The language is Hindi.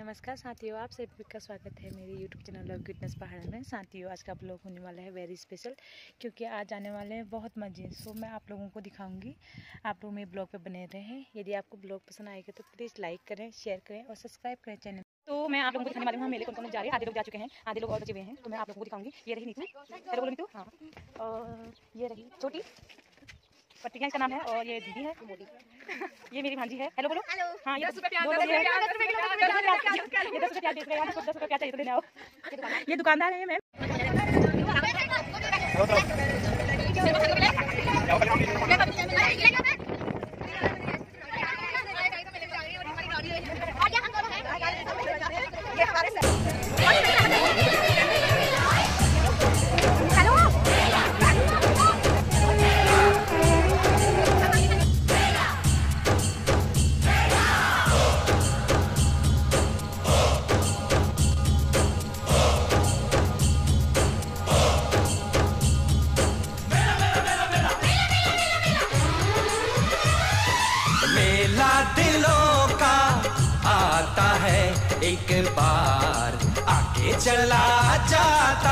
नमस्कार, साथियों, आप सभी का स्वागत है मेरे यूट्यूब चैनल लव क्यूटनेस पहाड़ में। साथियों, आज का ब्लॉग होने वाला है वेरी स्पेशल क्योंकि आज आने वाले हैं बहुत मज़े। सो मैं आप लोगों को दिखाऊँगी। आप लोग मेरे ब्लॉग पे बने रहें यदि आपको ब्लॉग पसंद आएगा तो प्लीज़ लाइक करें शेयर करें और सब्सक्राइब करें चैनल तो मैं आप लोगों को दिखाने वाली हूँ मेले कौन कौन जा रहे हैं। आधे लोग जा चुके हैं, आधे लोग और बचे हुए हैं। तो मैं आप लोगों को दिखाऊँगी। ये रही नीतू हेलो, बोलो नीतू हाँ। और ये रही छोटी पत्रिका का नाम है और ये दीदी है। ये मेरी भांजी है। हेलो बोलो। हेलो हाँ ये दस रुपए प्याज, हैं। ये दस रुपए प्याज बेच रहे हैं दस रुपए प्याज चाहिए तो लेने आओ। ये दुकानदार है मैम। मेला दिलों का आता है एक बार आगे चला जाता